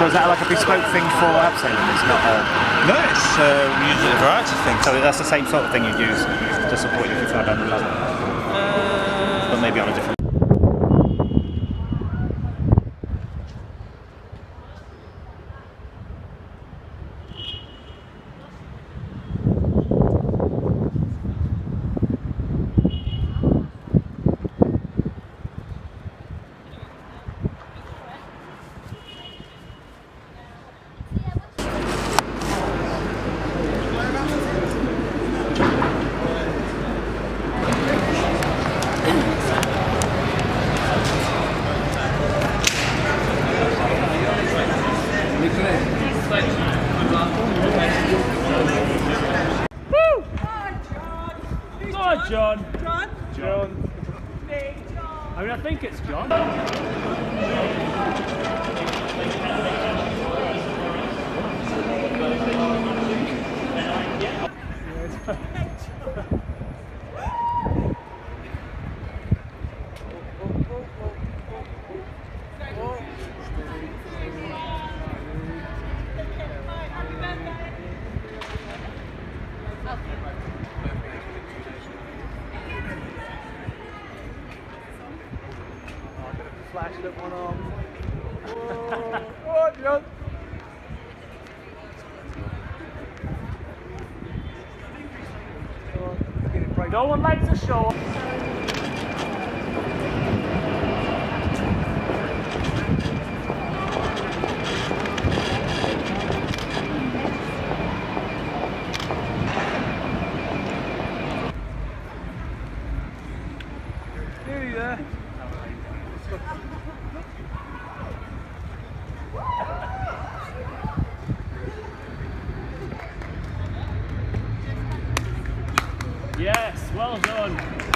So is that like a bespoke thing for abseiling? It's not a... No, it's uh, we use a variety of things. So that's the same sort of thing you'd use to support you if you fell down the ladder? But maybe on a different... John. John? John. I mean, I think it's John. Flashed up one arm. oh, John. No one likes a show. Nearly there. Yes, well done.